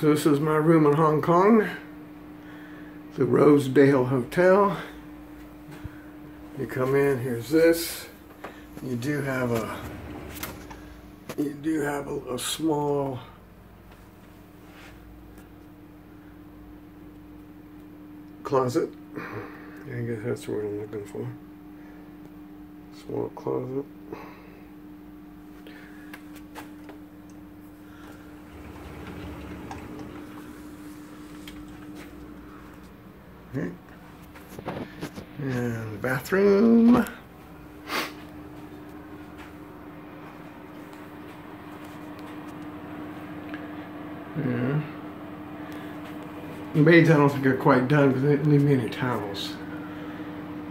this is my room in Hong Kong. The Rosedale Hotel. You come in, here's this. You do have a you do have a, a small closet. I guess that's what I'm looking for. Small closet. And the bathroom. Yeah. The maids I don't think are quite done because they didn't leave me any towels.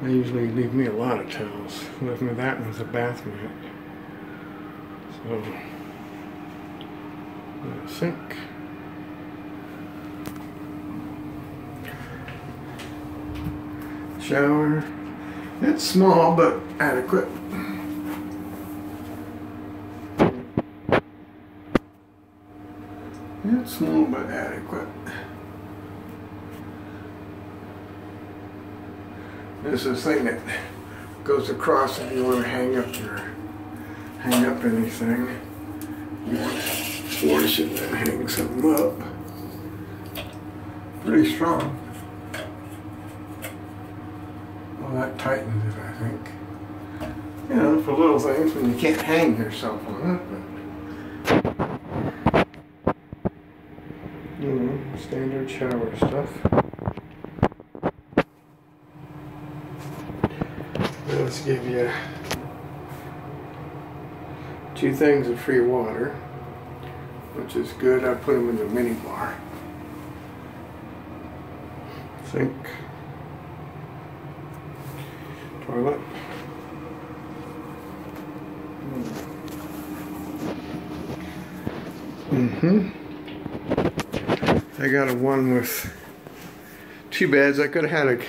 They usually leave me a lot of towels. Left me that one's a bath mat. So, sink. Shower. It's small but adequate. It's small but adequate. This is a thing that goes across if you want to hang up your hang up anything. You want to wash it and hang something up. Pretty strong. Well that tightens it I think. You know, for little things when you can't hang yourself on it, you know, standard shower stuff. Let's give you two things of free water, which is good. I put them in the mini bar. Sink. Toilet. Mm-hmm. I got a one with two beds. I could have had a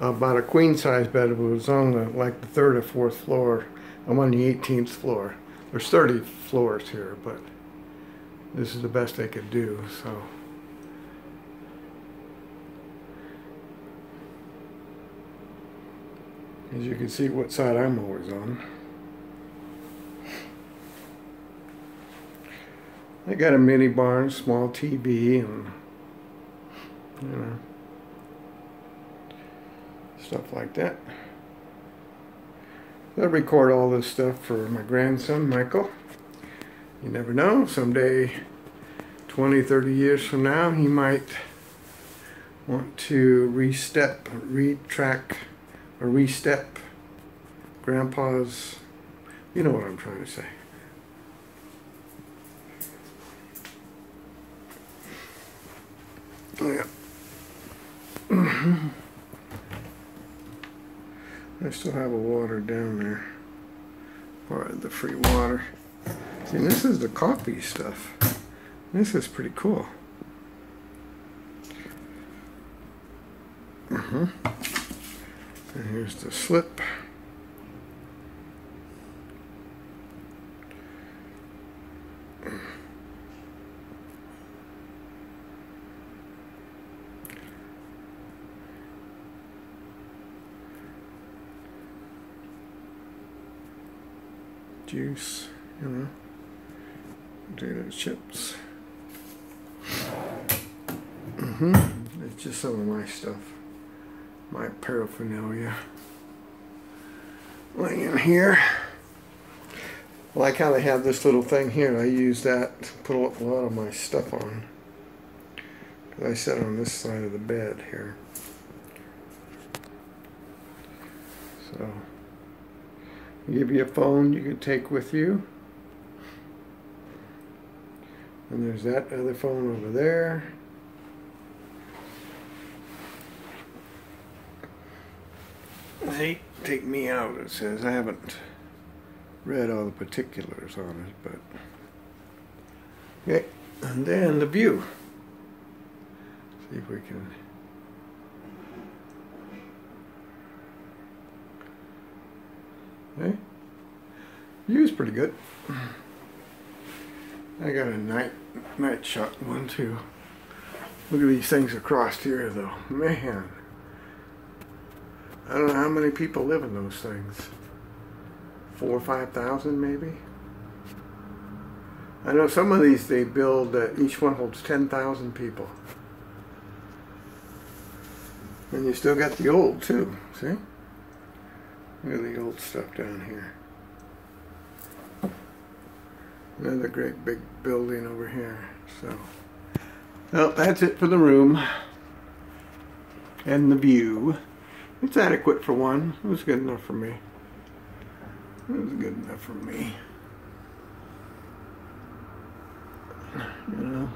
about a queen size bed, but it was on the like the third or fourth floor. I'm on the 18th floor. There's 30 floors here, but this is the best they could do. So. As you can see what side I'm always on. I got a mini barn, small TV, and you know stuff like that. I record all this stuff for my grandson Michael. You never know, someday 20, 30 years from now he might want to re-step, re-track, or re-step grandpa's, you know what I'm trying to say. Yeah. I still have a water down there. Part the free water. See, this is the coffee stuff. This is pretty cool. Uh -huh. And here's the slip. Juice, you know, potato chips. Mm-hmm. It's just some of my stuff, my paraphernalia. Laying in here. I kind of have this little thing here. I use that to put a lot of my stuff on. I sit on this side of the bed here. So give you a phone you can take with you. And there's that other phone over there. They take me out, it says. I haven't read all the particulars on it, but... Okay, and then the view. See if we can... Okay. View's pretty good. I got a night night shot one too. Look at these things across here, though. Man. I don't know how many people live in those things. Four or five thousand, maybe? I know some of these they build that each one holds 10,000 people. And you still got the old, too. See? Look at the old stuff down here. Another great big building over here. So, well, that's it for the room and the view. It's adequate for one. It was good enough for me. It was good enough for me. You know.